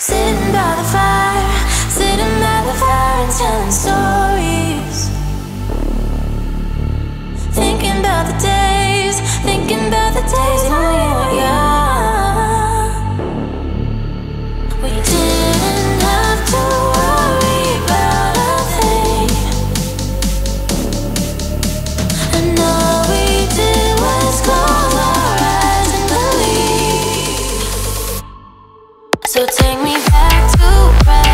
Sitting by the fire, sitting by the fire and telling stories. Thinking about the day. So take me back to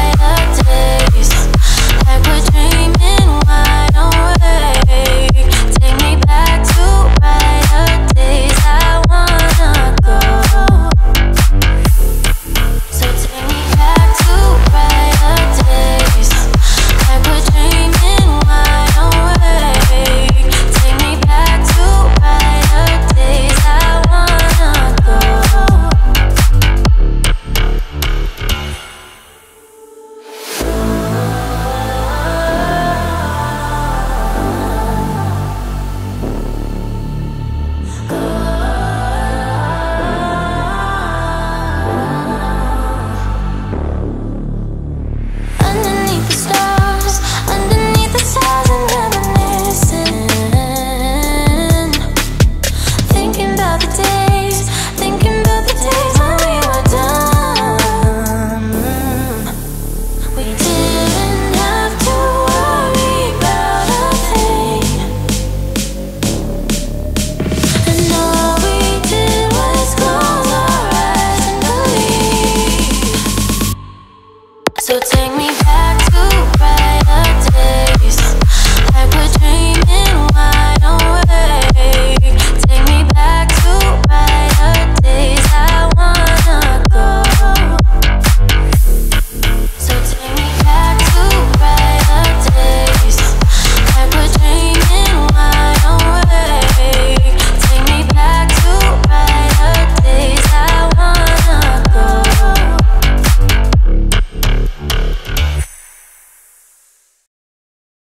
So take me back